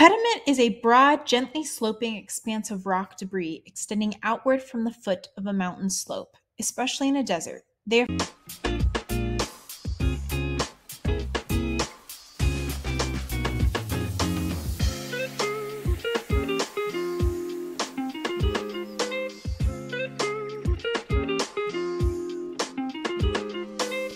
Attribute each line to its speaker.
Speaker 1: pediment is a broad, gently sloping expanse of rock debris extending outward from the foot of a mountain slope, especially in a desert. Therefore,